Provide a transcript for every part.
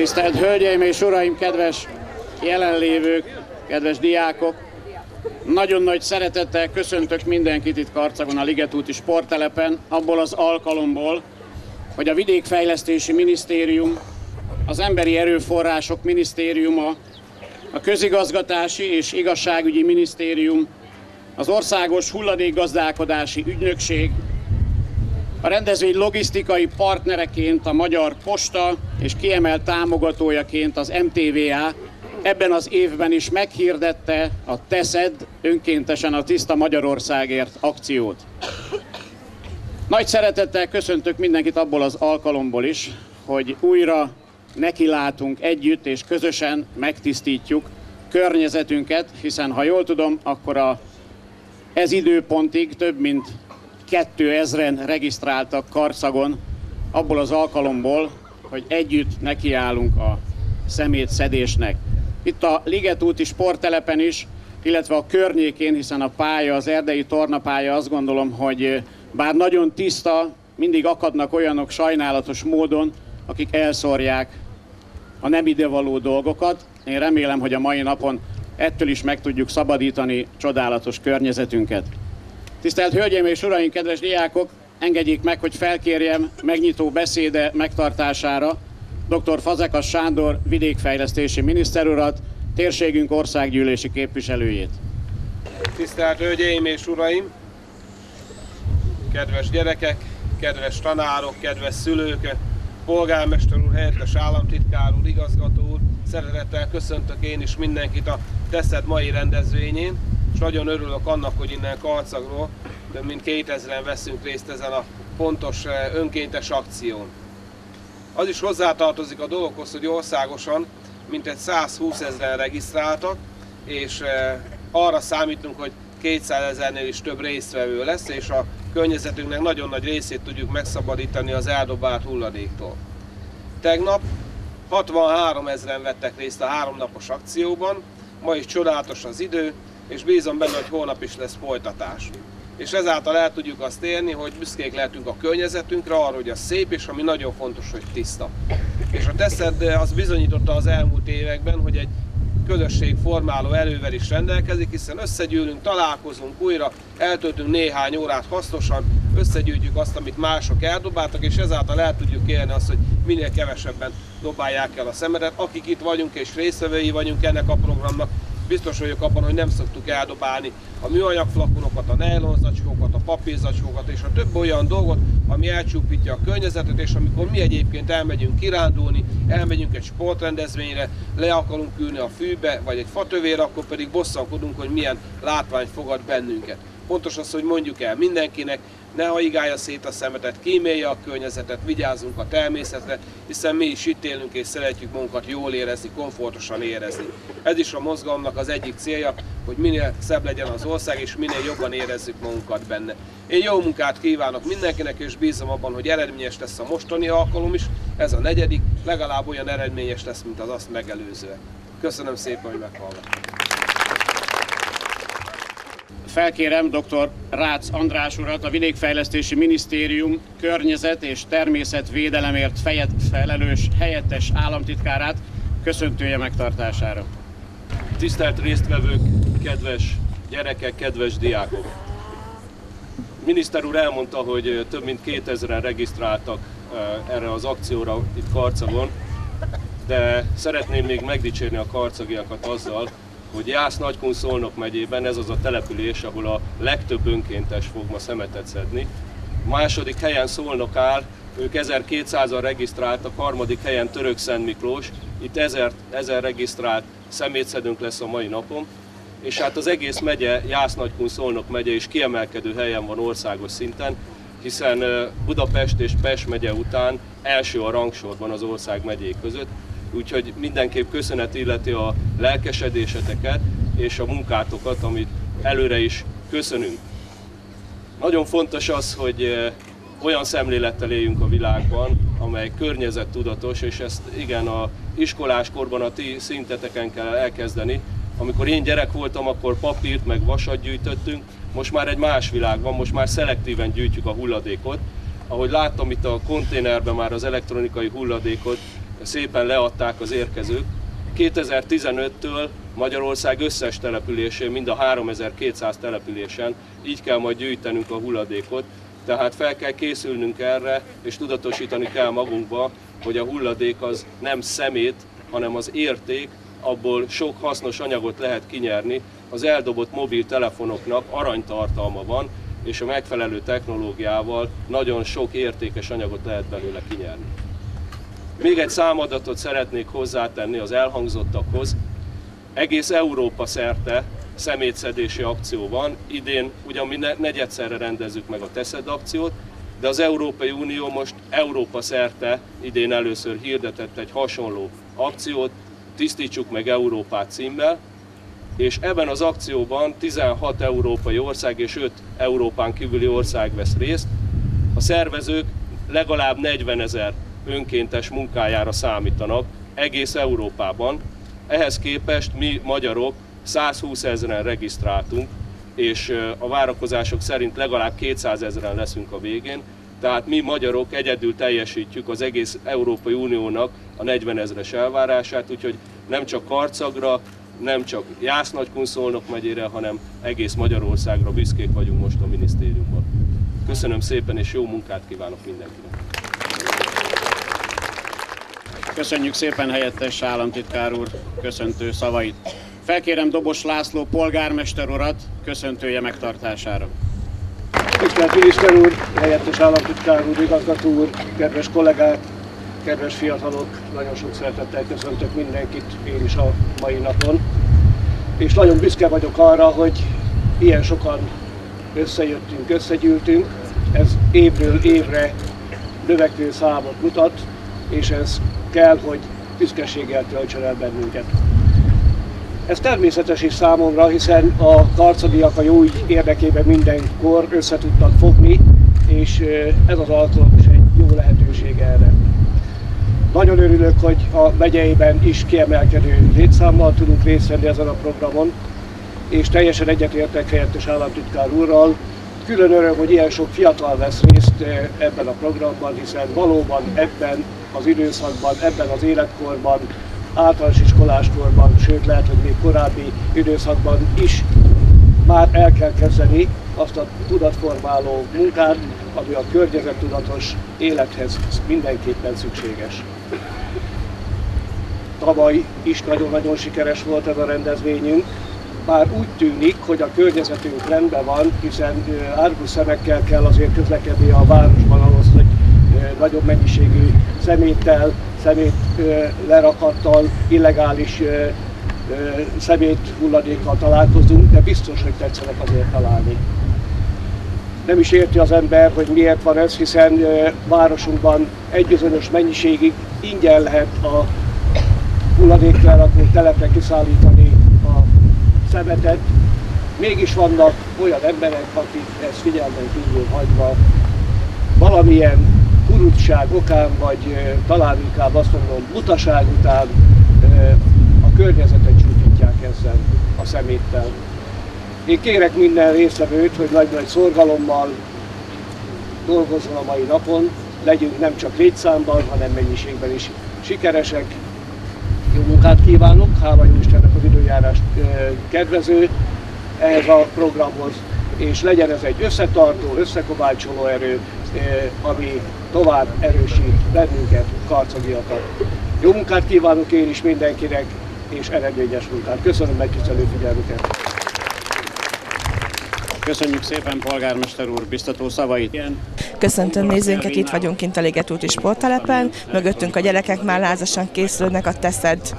Tisztelt Hölgyeim és Uraim, kedves jelenlévők, kedves diákok! Nagyon nagy szeretettel köszöntök mindenkit itt Karcagon a Ligetúti sporttelepen, abból az alkalomból, hogy a Vidékfejlesztési Minisztérium, az Emberi Erőforrások Minisztériuma, a Közigazgatási és Igazságügyi Minisztérium, az Országos Hulladékgazdálkodási Ügynökség, a rendezvény logisztikai partnereként a Magyar Posta és kiemelt támogatójaként az MTVA ebben az évben is meghirdette a TESZED önkéntesen a Tiszta Magyarországért akciót. Nagy szeretettel köszöntök mindenkit abból az alkalomból is, hogy újra nekilátunk együtt és közösen megtisztítjuk környezetünket, hiszen ha jól tudom, akkor a, ez időpontig több mint 2000-en regisztráltak Karcagon abból az alkalomból, hogy együtt nekiállunk a szemétszedésnek. Itt a Ligetúti sporttelepen is, illetve a környékén, hiszen a pálya, az erdei tornapálya azt gondolom, hogy bár nagyon tiszta, mindig akadnak olyanok sajnálatos módon, akik elszórják a nem idevaló dolgokat. Én remélem, hogy a mai napon ettől is meg tudjuk szabadítani csodálatos környezetünket. Tisztelt Hölgyeim és Uraim, kedves diákok, engedjék meg, hogy felkérjem megnyitó beszéde megtartására dr. Fazekas Sándor vidékfejlesztési miniszterurat, térségünk országgyűlési képviselőjét. Tisztelt Hölgyeim és Uraim! Kedves gyerekek, kedves tanárok, kedves szülők, polgármester úr, helyettes államtitkár úr, igazgató úr, szeretettel köszöntök én is mindenkit a Teszed mai rendezvényén, nagyon örülök annak, hogy innen Karcagról több mint 2000-en veszünk részt ezen a fontos önkéntes akción. Az is hozzátartozik a dologhoz, hogy országosan mintegy 120 ezeren regisztráltak, és arra számítunk, hogy 200 ezernél is több résztvevő lesz, és a környezetünknek nagyon nagy részét tudjuk megszabadítani az eldobált hulladéktól. Tegnap 63 ezeren vettek részt a háromnapos akcióban, ma is csodálatos az idő, és bízom benne, hogy holnap is lesz folytatás. És ezáltal el tudjuk azt érni, hogy büszkék lehetünk a környezetünkre, arra, hogy az szép, és ami nagyon fontos, hogy tiszta. És a Teszed az bizonyította az elmúlt években, hogy egy közösség formáló erővel is rendelkezik, hiszen összegyűlünk, találkozunk újra, eltöltünk néhány órát hasznosan, összegyűjtjük azt, amit mások eldobáltak, és ezáltal el tudjuk élni azt, hogy minél kevesebben dobálják el a szemetet. Akik itt vagyunk és részvevői vagyunk ennek a programnak, biztos vagyok abban, hogy nem szoktuk eldobálni a műanyag flakonokat, a nejlonzacskókat, a papírzacskókat és a több olyan dolgot, ami elcsúpítja a környezetet, és amikor mi egyébként elmegyünk kirándulni, elmegyünk egy sportrendezvényre, le akarunk ülni a fűbe, vagy egy fatövér, akkor pedig bosszankodunk, hogy milyen látvány fogad bennünket. Fontos az, hogy mondjuk el mindenkinek, ne haigálja szét a szemetet, kímélje a környezetet, vigyázzunk a természetre, hiszen mi is itt élünk és szeretjük magunkat jól érezni, komfortosan érezni. Ez is a mozgalomnak az egyik célja, hogy minél szebb legyen az ország, és minél jobban érezzük magunkat benne. Én jó munkát kívánok mindenkinek, és bízom abban, hogy eredményes lesz a mostani alkalom is, ez a negyedik, legalább olyan eredményes lesz, mint az azt megelőző. Köszönöm szépen, hogy meghallgattak felkérem dr. Rácz András urat, a Vidékfejlesztési Minisztérium környezet és természetvédelemért felelős helyettes államtitkárát köszöntője megtartására. Tisztelt résztvevők, kedves gyerekek, kedves diákok! Miniszter úr elmondta, hogy több mint 2000-en regisztráltak eh, erre az akcióra itt Karcagon, de szeretném még megdicsérni a karcagiakat azzal, hogy Jász Nagykun Szolnok megyében ez az a település, ahol a legtöbb önkéntes fog ma szemetet szedni. Második helyen Szolnok áll, ők 1200-an regisztráltak, harmadik helyen Török Szent Miklós, itt 1000, 1000 regisztrált szemétszedőnk lesz a mai napon, és hát az egész megye, Jász Nagykun Szolnok megye is kiemelkedő helyen van országos szinten, hiszen Budapest és Pest megye után első a rangsorban az ország megyék között, úgyhogy mindenképp köszönet illeti a lelkesedéseteket és a munkátokat, amit előre is köszönünk. Nagyon fontos az, hogy eh, olyan szemlélettel éljünk a világban, amely környezettudatos, és ezt igen, a iskoláskorban a ti szinteteken kell elkezdeni. Amikor én gyerek voltam, akkor papírt meg vasat gyűjtöttünk, most már egy más világ van, most már szelektíven gyűjtjük a hulladékot. Ahogy láttam itt a konténerben már az elektronikai hulladékot, szépen leadták az érkezők. 2015-től Magyarország összes településén, mind a 3200 településen így kell majd gyűjtenünk a hulladékot, tehát fel kell készülnünk erre, és tudatosítani kell magunkba, hogy a hulladék az nem szemét, hanem az érték, abból sok hasznos anyagot lehet kinyerni. Az eldobott mobiltelefonoknak aranytartalma van, és a megfelelő technológiával nagyon sok értékes anyagot lehet belőle kinyerni. Még egy számadatot szeretnék hozzátenni az elhangzottakhoz. Egész Európa szerte szemétszedési akció van. Idén ugyan mi negyedszerre rendezzük meg a Teszed akciót, de az Európai Unió most Európa szerte idén először hirdetett egy hasonló akciót, Tisztítsuk meg Európát címmel, és ebben az akcióban 16 európai ország és 5 Európán kívüli ország vesz részt. A szervezők legalább 40 ezer önkéntes munkájára számítanak egész Európában. Ehhez képest mi magyarok 120 ezeren regisztráltunk, és a várakozások szerint legalább 200 ezeren leszünk a végén, tehát mi magyarok egyedül teljesítjük az egész Európai Uniónak a 40 ezres elvárását, úgyhogy nem csak Karcagra, nem csak Jász-Nagykunszolnok megyére, hanem egész Magyarországra büszkék vagyunk most a minisztériumban. Köszönöm szépen és jó munkát kívánok mindenkinek! Köszönjük szépen helyettes államtitkár úr köszöntő szavait. Felkérem Dobos László polgármester urat köszöntője megtartására. Tisztelt miniszter úr, helyettes államtitkár úr, igazgató úr, kedves kollégák, kedves fiatalok, nagyon sok szeretettel köszöntök mindenkit én is a mai napon. És nagyon büszke vagyok arra, hogy ilyen sokan összejöttünk, összegyűltünk. Ez évről évre növekvő számot mutat, és ez kell, hogy büszkeséggel töltsön el bennünket. Ez természetes is számomra, hiszen a karcadiak a jó ügy érdekében mindenkor össze tudtak fogni, és ez az alkalom is egy jó lehetőség erre. Nagyon örülök, hogy a megyeiben is kiemelkedő létszámmal tudunk részt venni ezen a programon, és teljesen egyetértek helyettes államtitkár úrral. Külön öröm, hogy ilyen sok fiatal vesz részt ebben a programban, hiszen valóban ebben az időszakban, ebben az életkorban általános iskoláskorban, sőt lehet, hogy még korábbi időszakban is már el kell kezdeni azt a tudatformáló munkát, ami a környezettudatos élethez mindenképpen szükséges. Tavaly is nagyon-nagyon sikeres volt ez a rendezvényünk, bár úgy tűnik, hogy a környezetünk rendben van, hiszen árgus szemekkel kell azért közlekedni a városban ahhoz, hogy nagyobb mennyiségű szeméttel, szemét lerakattal, illegális szemét hulladékkal találkozunk, de biztos, hogy tetszenek azért találni. Nem is érti az ember, hogy miért van ez, hiszen városunkban egy bizonyos mennyiségig ingyen lehet a hulladéklerakó telepre kiszállítani szemetet. Mégis vannak olyan emberek, akik ezt figyelmen kívül hagyva valamilyen kurutság okán, vagy talán inkább azt mondom, butaság után a környezetet csútítják ezzel a szeméttel. Én kérek minden résztvevőt, hogy nagy-nagy szorgalommal dolgozzon a mai napon, legyünk nem csak létszámban, hanem mennyiségben is sikeresek. Jó munkát kívánok, hála jó Istennek az időjárás kedvező ehhez a programhoz, és legyen ez egy összetartó, összekovácsoló erő, ami tovább erősít bennünket, karcagiakat. Jó munkát kívánok én is mindenkinek, és eredményes munkát. Köszönöm megtisztelő figyelmüket! Köszönjük szépen, polgármester úr, biztató szavait. Köszöntöm nézőinket, itt vagyunk kint a Liget úti sporttelepen. Mögöttünk a gyerekek már lázasan készülnek a Teszed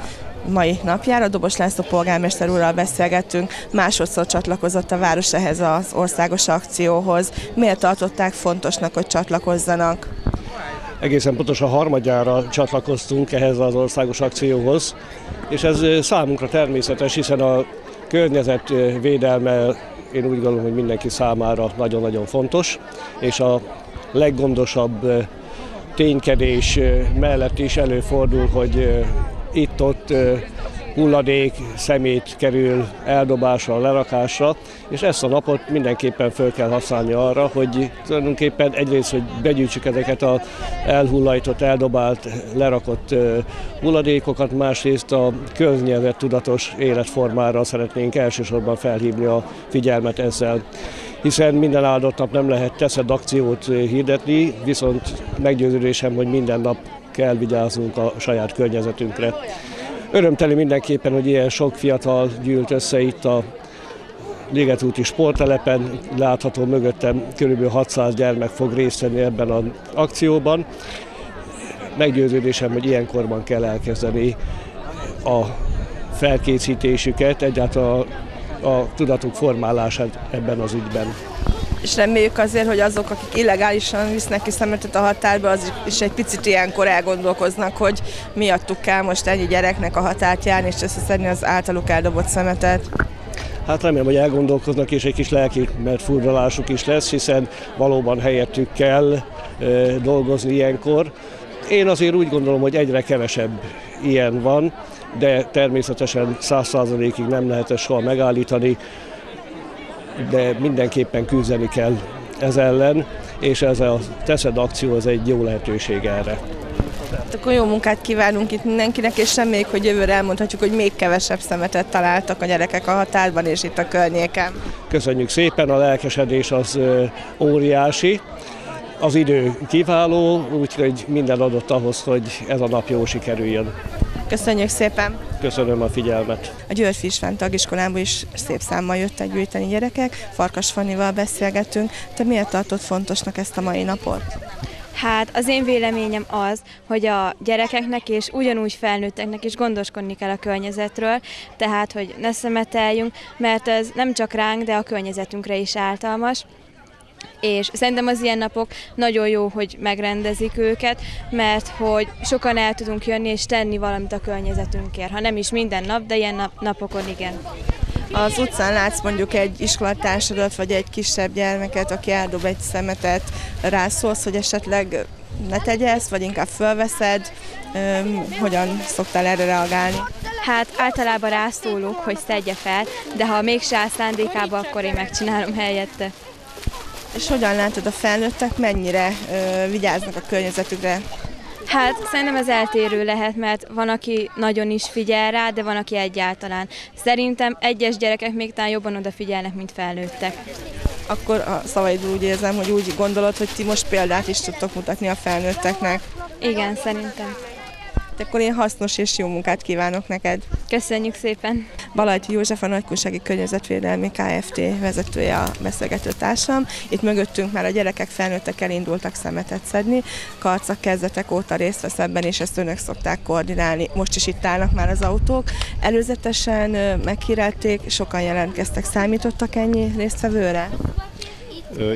mai napjára. Dobos László polgármester úrral beszélgettünk, másodszor csatlakozott a város ehhez az országos akcióhoz. Miért tartották fontosnak, hogy csatlakozzanak? Egészen pontosan harmadjára csatlakoztunk ehhez az országos akcióhoz, és ez számunkra természetes, hiszen a környezet védelme én úgy gondolom, hogy mindenki számára nagyon-nagyon fontos, és a leggondosabb ténykedés mellett is előfordul, hogy itt-ott hulladék, szemét kerül eldobásra, lerakásra, és ezt a napot mindenképpen föl kell használni arra, hogy tulajdonképpen egyrészt, hogy begyűjtsük ezeket a elhullajtott, eldobált, lerakott hulladékokat, másrészt a környezet tudatos életformára szeretnénk elsősorban felhívni a figyelmet ezzel hiszen minden áldott nap nem lehet teszed akciót hirdetni, viszont meggyőződésem, hogy minden nap kell vigyáznunk a saját környezetünkre. Örömteli mindenképpen, hogy ilyen sok fiatal gyűlt össze itt a Ligetúti sporttelepen, látható mögöttem kb. 600 gyermek fog részt venni ebben az akcióban. Meggyőződésem, hogy ilyenkorban kell elkezdeni a felkészítésüket, egyáltalán a, a tudatuk formálását ebben az ügyben és reméljük azért, hogy azok, akik illegálisan visznek ki szemetet a határba, az is egy picit ilyenkor elgondolkoznak, hogy miattuk kell most ennyi gyereknek a határt járni, és összeszedni az általuk eldobott szemetet. Hát remélem, hogy elgondolkoznak, és egy kis lelki, mert furdalásuk is lesz, hiszen valóban helyettük kell e, dolgozni ilyenkor. Én azért úgy gondolom, hogy egyre kevesebb ilyen van, de természetesen száz százalékig nem lehet ezt soha megállítani de mindenképpen küzdeni kell ez ellen, és ez a Teszed akció az egy jó lehetőség erre. Hát akkor jó munkát kívánunk itt mindenkinek, és reméljük, hogy jövőre elmondhatjuk, hogy még kevesebb szemetet találtak a gyerekek a határban és itt a környéken. Köszönjük szépen, a lelkesedés az óriási. Az idő kiváló, úgyhogy minden adott ahhoz, hogy ez a nap jó sikerüljön. Köszönjük szépen! Köszönöm a figyelmet! A Györfi István tagiskolából is szép számmal jöttek gyűjteni gyerekek, Farkas Fannival beszélgettünk. Te miért tartott fontosnak ezt a mai napot? Hát az én véleményem az, hogy a gyerekeknek és ugyanúgy felnőtteknek is gondoskodni kell a környezetről, tehát hogy ne szemeteljünk, mert ez nem csak ránk, de a környezetünkre is általmas és szerintem az ilyen napok nagyon jó, hogy megrendezik őket, mert hogy sokan el tudunk jönni és tenni valamit a környezetünkért. Ha nem is minden nap, de ilyen nap, napokon igen. Az utcán látsz mondjuk egy iskolatársadat, vagy egy kisebb gyermeket, aki eldob egy szemetet, rászólsz, hogy esetleg ne tegye ezt, vagy inkább fölveszed, hogyan szoktál erre reagálni? Hát általában rászólunk, hogy szedje fel, de ha mégse áll szándékába, akkor én megcsinálom helyette. És hogyan látod a felnőttek, mennyire ö, vigyáznak a környezetükre? Hát szerintem ez eltérő lehet, mert van, aki nagyon is figyel rá, de van, aki egyáltalán. Szerintem egyes gyerekek még talán jobban odafigyelnek, mint felnőttek. Akkor a szavaidból úgy érzem, hogy úgy gondolod, hogy ti most példát is tudtok mutatni a felnőtteknek. Igen, szerintem. Akkor én hasznos és jó munkát kívánok neked. Köszönjük szépen. Balajt József, a Nagykunsági Környezetvédelmi Kft. vezetője a beszélgető társam. Itt mögöttünk már a gyerekek felnőttek elindultak szemetet szedni. Karcak kezdetek óta részt vesz ebben, és ezt önök szokták koordinálni. Most is itt állnak már az autók. Előzetesen meghírelték, sokan jelentkeztek. Számítottak ennyi résztvevőre?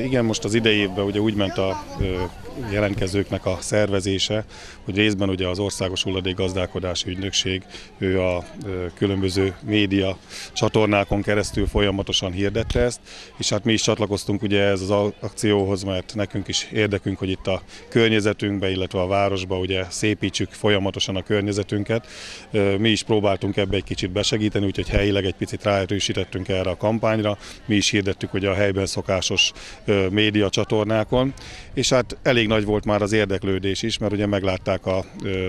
Igen, most az idei évben ugye úgy ment a jelentkezőknek a szervezése, hogy részben ugye az Országos Hulladékgazdálkodási Ügynökség, ő a különböző média csatornákon keresztül folyamatosan hirdette ezt, és hát mi is csatlakoztunk ugye ez az akcióhoz, mert nekünk is érdekünk, hogy itt a környezetünkbe, illetve a városba ugye szépítsük folyamatosan a környezetünket. Mi is próbáltunk ebbe egy kicsit besegíteni, úgyhogy helyileg egy picit ráerősítettünk erre a kampányra. Mi is hirdettük ugye a helyben szokásos média csatornákon, és hát elég nagy volt már az érdeklődés is, mert ugye meglátták a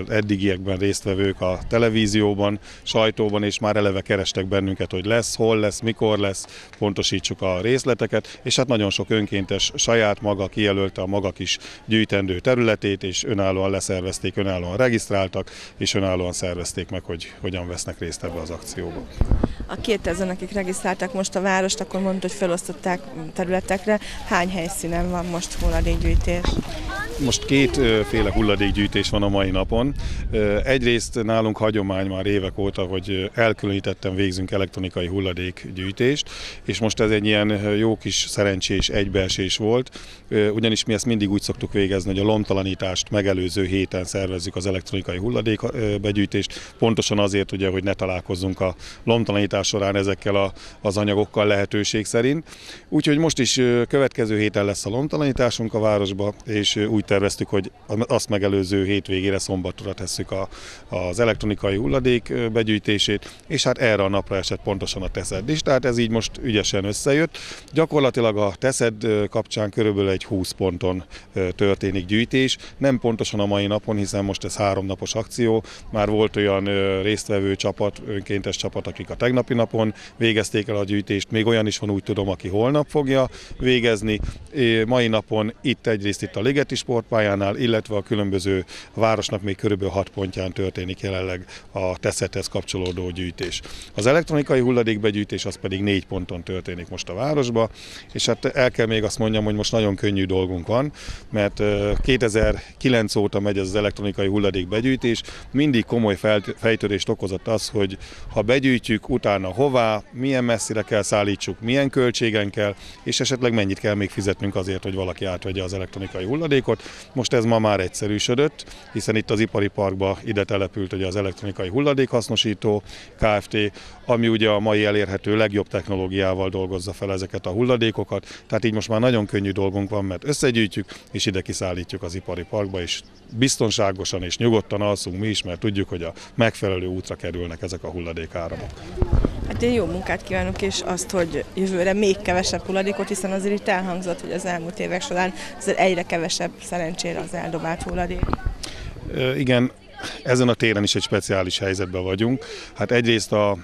eddigiekben résztvevők a televízióban, sajtóban, és már eleve kerestek bennünket, hogy lesz, hol lesz, mikor lesz, pontosítsuk a részleteket, és hát nagyon sok önkéntes saját maga kijelölte a maga kis gyűjtendő területét, és önállóan leszervezték, önállóan regisztráltak, és önállóan szervezték meg, hogy hogyan vesznek részt ebbe az akcióba. A 2000, akik regisztráltak most a várost, akkor mondta, hogy felosztották területekre. Hány helyszínen van most hulladékgyűjtés? Most kétféle hulladékgyűjtés van a mai napon. Egyrészt nálunk hagyomány már évek óta, hogy elkülönítetten végzünk elektronikai hulladékgyűjtést, és most ez egy ilyen jó kis szerencsés egybeesés volt, ugyanis mi ezt mindig úgy szoktuk végezni, hogy a lomtalanítást megelőző héten szervezzük az elektronikai hulladékbegyűjtést, pontosan azért, ugye, hogy ne találkozzunk a lomtalanítás során ezekkel a, az anyagokkal lehetőség szerint. Úgyhogy most is következő héten lesz a lomtalanításunk a városba, és úgy terveztük, hogy azt megelőző hétvégére szombatra tesszük a, az elektronikai hulladék begyűjtését, és hát erre a napra esett pontosan a teszed is, tehát ez így most ügyesen összejött. Gyakorlatilag a teszed kapcsán körülbelül egy 20 ponton történik gyűjtés, nem pontosan a mai napon, hiszen most ez három napos akció, már volt olyan résztvevő csapat, önkéntes csapat, akik a tegnapi napon végezték el a gyűjtést, még olyan is van, úgy tudom, aki holnap fogja végezni. Mai napon itt egyrészt itt a Ligeti sportpályánál, illetve a különböző városnak még körülbelül 6 pontján történik jelenleg a teszethez kapcsolódó gyűjtés. Az elektronikai hulladékbegyűjtés az pedig négy ponton történik most a városba, és hát el kell még azt mondjam, hogy most nagyon könnyű dolgunk van, mert 2009 óta megy ez az elektronikai hulladékbegyűjtés, mindig komoly fejtörést okozott az, hogy ha begyűjtjük, utána hová, milyen messzire kell szállítsuk, milyen költségen kell, és esetleg mennyit kell még fizetnünk azért, hogy valaki átvegye az elektronikai hulladékot. Most ez ma már egyszerűsödött, hiszen itt az ipari parkba ide települt ugye az elektronikai hulladékhasznosító Kft., ami ugye a mai elérhető legjobb technológiával dolgozza fel ezeket a hulladékokat, tehát így most már nagyon könnyű dolgunk van, mert összegyűjtjük és ide kiszállítjuk az ipari parkba, és biztonságosan és nyugodtan alszunk mi is, mert tudjuk, hogy a megfelelő útra kerülnek ezek a hulladékáramok. Hát én jó munkát kívánok, és azt, hogy jövőre még kevesebb hulladékot, hiszen azért itt elhangzott, hogy az elmúlt évek során azért egyre kevesebb szerencsére az eldobált hulladék. Igen, ezen a téren is egy speciális helyzetben vagyunk. Hát egyrészt a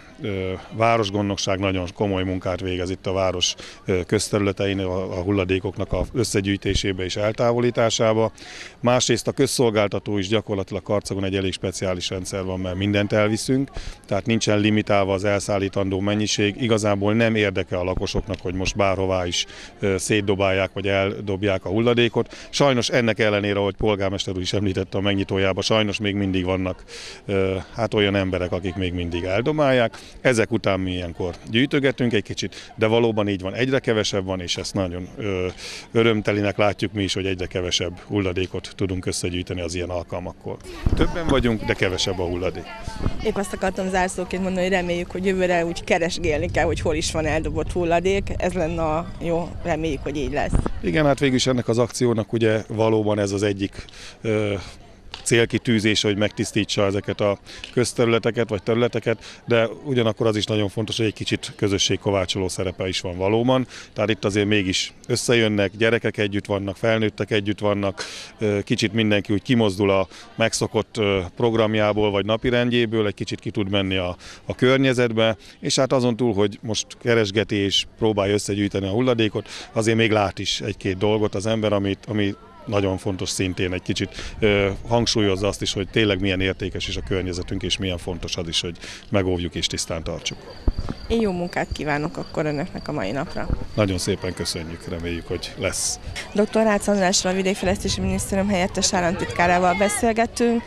városgondnokság nagyon komoly munkát végez itt a város közterületein, a, hulladékoknak a összegyűjtésébe és eltávolításába. Másrészt a közszolgáltató is gyakorlatilag Karcagon egy elég speciális rendszer van, mert mindent elviszünk, tehát nincsen limitálva az elszállítandó mennyiség. Igazából nem érdeke a lakosoknak, hogy most bárhová is szétdobálják vagy eldobják a hulladékot. Sajnos ennek ellenére, ahogy polgármester úr is említette a megnyitójában, sajnos még mindig vannak hát olyan emberek, akik még mindig eldomálják. Ezek után mi ilyenkor gyűjtögetünk egy kicsit, de valóban így van, egyre kevesebb van, és ezt nagyon örömtelinek látjuk mi is, hogy egyre kevesebb hulladékot tudunk összegyűjteni az ilyen alkalmakkor. Többen vagyunk, de kevesebb a hulladék. Épp azt akartam zárszóként mondani, hogy reméljük, hogy jövőre úgy keresgélni kell, hogy hol is van eldobott hulladék. Ez lenne a jó, reméljük, hogy így lesz. Igen, hát végül is ennek az akciónak ugye valóban ez az egyik célkitűzése, hogy megtisztítsa ezeket a közterületeket vagy területeket, de ugyanakkor az is nagyon fontos, hogy egy kicsit közösségkovácsoló szerepe is van valóban. Tehát itt azért mégis összejönnek, gyerekek együtt vannak, felnőttek együtt vannak, kicsit mindenki úgy kimozdul a megszokott programjából vagy napirendjéből, egy kicsit ki tud menni a, a környezetbe, és hát azon túl, hogy most keresgeti és próbálja összegyűjteni a hulladékot, azért még lát is egy-két dolgot az ember, amit, ami nagyon fontos szintén egy kicsit ö, hangsúlyozza azt is, hogy tényleg milyen értékes is a környezetünk, és milyen fontos az is, hogy megóvjuk és tisztán tartsuk. Én jó munkát kívánok akkor önöknek a mai napra. Nagyon szépen köszönjük, reméljük, hogy lesz. Dr. Rácz Andrásra, a Vidékfejlesztési Minisztérium helyettes államtitkárával beszélgettünk.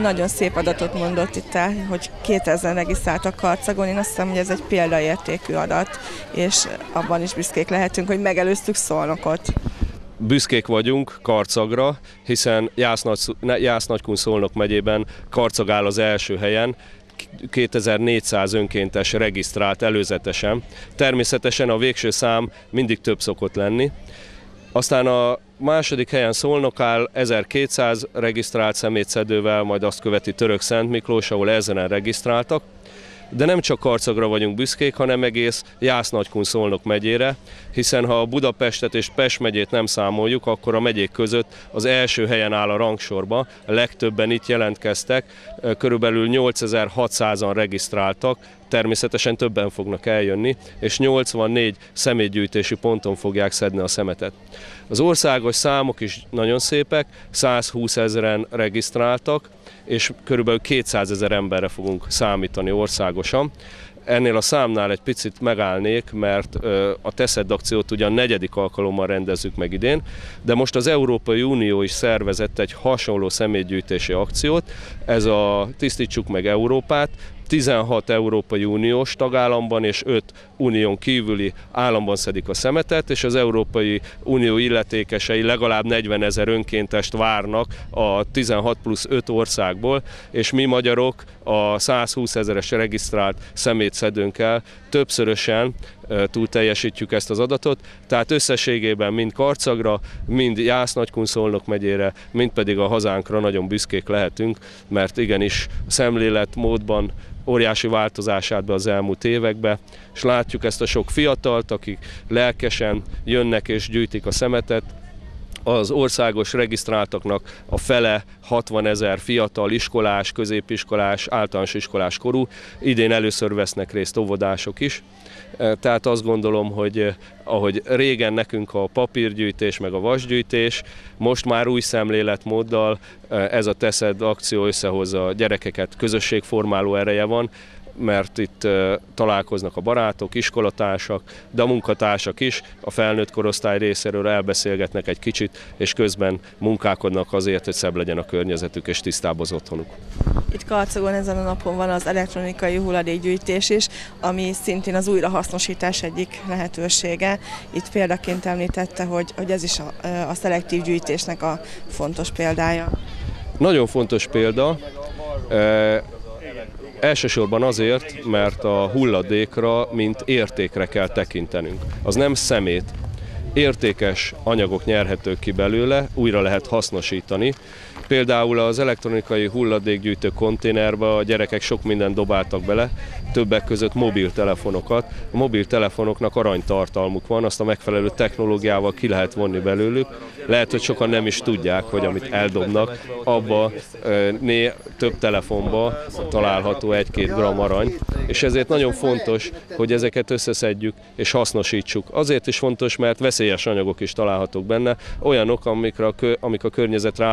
Nagyon szép adatot mondott itt el, hogy 2000 regisztráltak Karcagon. Én azt hiszem, hogy ez egy példaértékű adat, és abban is büszkék lehetünk, hogy megelőztük Szolnokot büszkék vagyunk Karcagra, hiszen Jász-Nagykun Szolnok megyében Karcag áll az első helyen, 2400 önkéntes regisztrált előzetesen. Természetesen a végső szám mindig több szokott lenni. Aztán a második helyen Szolnok áll 1200 regisztrált szemétszedővel, majd azt követi Török Szent Miklós, ahol ezeren regisztráltak de nem csak Karcagra vagyunk büszkék, hanem egész Jász-Nagykun Szolnok megyére, hiszen ha a Budapestet és Pest megyét nem számoljuk, akkor a megyék között az első helyen áll a rangsorba, a legtöbben itt jelentkeztek, körülbelül 8600-an regisztráltak, természetesen többen fognak eljönni, és 84 személygyűjtési ponton fogják szedni a szemetet. Az országos számok is nagyon szépek, 120 ezeren regisztráltak, és körülbelül 200 ezer emberre fogunk számítani országosan. Ennél a számnál egy picit megállnék, mert a Teszed akciót ugyan negyedik alkalommal rendezzük meg idén, de most az Európai Unió is szervezett egy hasonló személygyűjtési akciót, ez a Tisztítsuk meg Európát, 16 Európai Uniós tagállamban és 5 unión kívüli államban szedik a szemetet, és az Európai Unió illetékesei legalább 40 ezer önkéntest várnak a 16 plusz 5 országból, és mi magyarok a 120 ezeres regisztrált szemétszedőnkkel többszörösen túl teljesítjük ezt az adatot, tehát összességében mind Karcagra, mind Jász Nagykunszolnok megyére, mind pedig a hazánkra nagyon büszkék lehetünk, mert igenis szemléletmódban óriási változását be az elmúlt évekbe, és látjuk ezt a sok fiatalt, akik lelkesen jönnek és gyűjtik a szemetet, az országos regisztráltaknak a fele 60 ezer fiatal iskolás, középiskolás, általános iskolás korú. Idén először vesznek részt óvodások is. Tehát azt gondolom, hogy ahogy régen nekünk a papírgyűjtés meg a vasgyűjtés, most már új szemléletmóddal ez a Teszed akció összehozza a gyerekeket, közösségformáló ereje van, mert itt találkoznak a barátok, iskolatársak, de a munkatársak is a felnőtt korosztály részéről elbeszélgetnek egy kicsit, és közben munkálkodnak azért, hogy szebb legyen a környezetük és tisztább az otthonuk. Itt Karcagon ezen a napon van az elektronikai hulladékgyűjtés is, ami szintén az újrahasznosítás egyik lehetősége. Itt példaként említette, hogy, hogy ez is a, a szelektív gyűjtésnek a fontos példája. Nagyon fontos példa. Elsősorban azért, mert a hulladékra, mint értékre kell tekintenünk. Az nem szemét, értékes anyagok nyerhetők ki belőle, újra lehet hasznosítani. Például az elektronikai hulladékgyűjtő konténerbe a gyerekek sok mindent dobáltak bele, többek között mobiltelefonokat. A mobiltelefonoknak aranytartalmuk van, azt a megfelelő technológiával ki lehet vonni belőlük. Lehet, hogy sokan nem is tudják, hogy amit eldobnak, abba né, több telefonba található egy-két gram arany, és ezért nagyon fontos, hogy ezeket összeszedjük és hasznosítsuk. Azért is fontos, mert veszélyes anyagok is találhatók benne, olyanok, amik a, amik a környezetre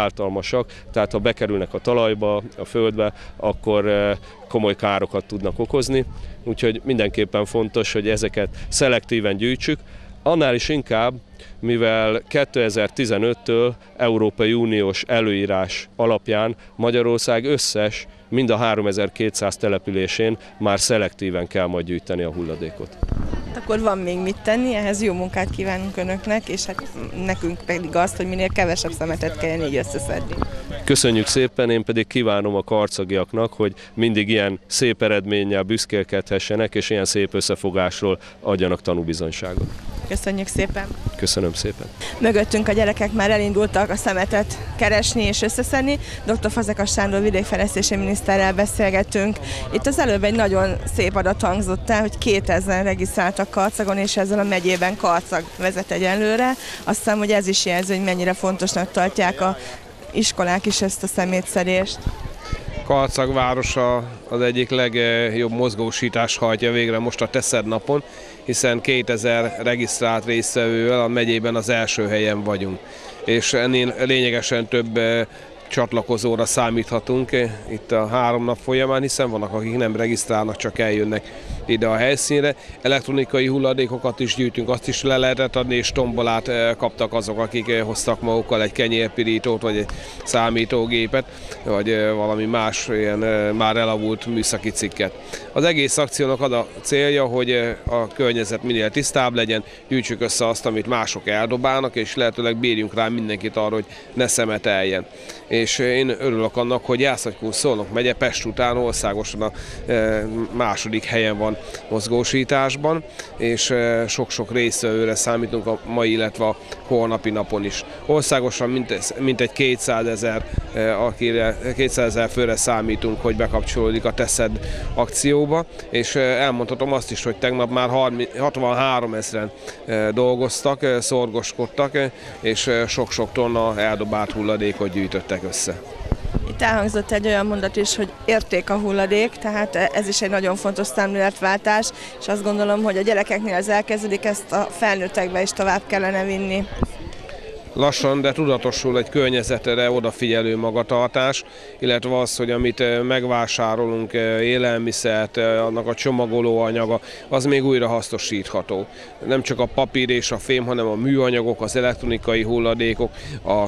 általmasak, tehát ha bekerülnek a talajba, a földbe, akkor komoly károkat tudnak okozni, úgyhogy mindenképpen fontos, hogy ezeket szelektíven gyűjtsük, annál is inkább, mivel 2015-től Európai Uniós előírás alapján Magyarország összes, mind a 3200 településén már szelektíven kell majd gyűjteni a hulladékot. Akkor van még mit tenni, ehhez jó munkát kívánunk Önöknek, és hát nekünk pedig azt, hogy minél kevesebb szemetet kelljen így összeszedni. Köszönjük szépen, én pedig kívánom a karcagiaknak, hogy mindig ilyen szép eredménnyel büszkélkedhessenek, és ilyen szép összefogásról adjanak tanúbizonyságot. Köszönjük szépen! Köszönöm szépen! Mögöttünk a gyerekek már elindultak a szemetet keresni és összeszedni. Dr. Fazekas Sándor vidékfejlesztési miniszterrel beszélgetünk. Itt az előbb egy nagyon szép adat hangzott el, hogy 2000 regisztráltak Karcagon, és ezzel a megyében Karcag vezet egyelőre. Azt hiszem, hogy ez is jelző, hogy mennyire fontosnak tartják a iskolák is ezt a szemétszedést. Karcag városa az egyik legjobb mozgósítás hajtja végre most a Teszed napon, hiszen 2000 regisztrált résztvevővel a megyében az első helyen vagyunk. És ennél lényegesen több csatlakozóra számíthatunk eh, itt a három nap folyamán, hiszen vannak, akik nem regisztrálnak, csak eljönnek ide a helyszínre. Elektronikai hulladékokat is gyűjtünk, azt is le lehetett adni, és tombolát eh, kaptak azok, akik eh, hoztak magukkal egy kenyérpirítót, vagy egy számítógépet, vagy valami más ilyen már elavult műszaki cikket. Az egész akciónak ad a célja, hogy a környezet minél tisztább legyen, gyűjtsük össze azt, amit mások eldobálnak, és lehetőleg bírjunk rá mindenkit arra, hogy ne szemeteljen. És én örülök annak, hogy Jászlagykún Szolnok megye Pest után országosan a második helyen van mozgósításban, és sok-sok résztvevőre számítunk a mai, illetve a holnapi napon is. Országosan mintegy 200 ezer, akire 200 ezer főre számítunk, hogy bekapcsolódik a Teszed akcióba, és elmondhatom azt is, hogy tegnap már 63 ezeren dolgoztak, szorgoskodtak, és sok-sok tonna eldobált hulladékot gyűjtöttek össze. Itt elhangzott egy olyan mondat is, hogy érték a hulladék, tehát ez is egy nagyon fontos szemléletváltás, és azt gondolom, hogy a gyerekeknél ez elkezdődik, ezt a felnőttekbe is tovább kellene vinni lassan, de tudatosul egy környezetre odafigyelő magatartás, illetve az, hogy amit eh, megvásárolunk, eh, élelmiszert, eh, annak a csomagoló anyaga, az még újra hasznosítható. Nem csak a papír és a fém, hanem a műanyagok, az elektronikai hulladékok, a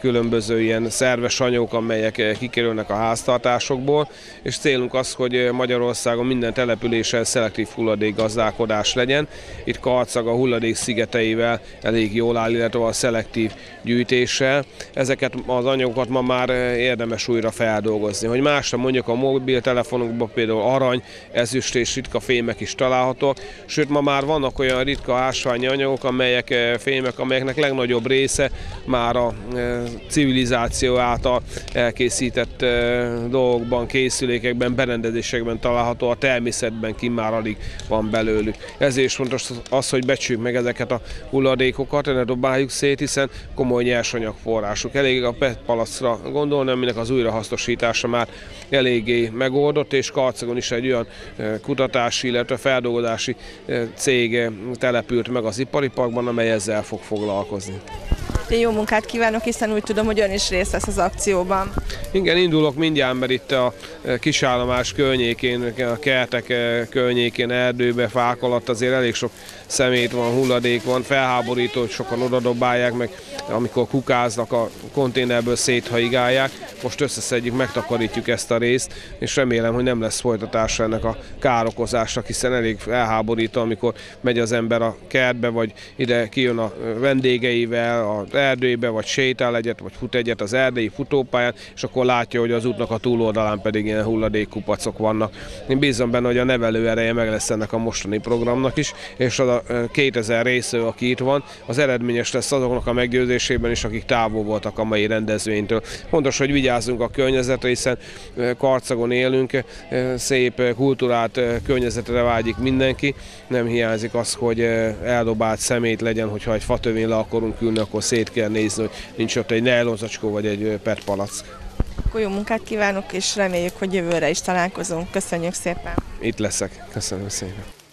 különböző ilyen szerves anyagok, amelyek kikerülnek a háztartásokból, és célunk az, hogy Magyarországon minden településen szelektív hulladékgazdálkodás legyen. Itt Karcag a hulladék szigeteivel elég jól áll, illetve a szelektív szelektív gyűjtéssel. Ezeket az anyagokat ma már érdemes újra feldolgozni. Hogy másra mondjuk a mobiltelefonokban például arany, ezüst és ritka fémek is találhatók, sőt ma már vannak olyan ritka ásványi anyagok, amelyek fémek, amelyeknek legnagyobb része már a civilizáció által elkészített dolgokban, készülékekben, berendezésekben található, a természetben ki alig van belőlük. Ezért is fontos az, hogy becsüljük meg ezeket a hulladékokat, ne dobáljuk szét, hiszen komoly nyersanyagforrásuk. Elég a PET palacra gondolni, aminek az újrahasznosítása már eléggé megoldott, és Karcagon is egy olyan kutatási, illetve feldolgozási cég települt meg az ipari parkban, amely ezzel fog foglalkozni. Én jó munkát kívánok, hiszen úgy tudom, hogy ön is részt vesz az akcióban. Igen, indulok mindjárt, mert itt a kisállomás környékén, a kertek környékén, erdőbe, fák alatt azért elég sok szemét van, hulladék van, felháborító, hogy sokan odadobálják, meg amikor kukáznak a konténerből széthaigálják. Most összeszedjük, megtakarítjuk ezt a részt, és remélem, hogy nem lesz folytatása ennek a károkozásnak, hiszen elég felháborító, amikor megy az ember a kertbe, vagy ide kijön a vendégeivel, az erdőbe, vagy sétál egyet, vagy fut egyet az erdei futópályán, és akkor látja, hogy az útnak a túloldalán pedig ilyen hulladékkupacok vannak. Én bízom benne, hogy a nevelő ereje meg lesz ennek a mostani programnak is, és az a 2000 résző, aki itt van, az eredményes lesz azoknak a meggyőzésében is, akik távol voltak a mai rendezvénytől. Fontos, hogy vigyázzunk a környezetre, hiszen Karcagon élünk, szép kultúrát, környezetre vágyik mindenki. Nem hiányzik az, hogy eldobált szemét legyen, hogyha egy fatövén le akarunk ülni, akkor szét kell nézni, hogy nincs ott egy nejlonzacskó vagy egy PET palack. Akkor jó munkát kívánok, és reméljük, hogy jövőre is találkozunk. Köszönjük szépen! Itt leszek. Köszönöm szépen!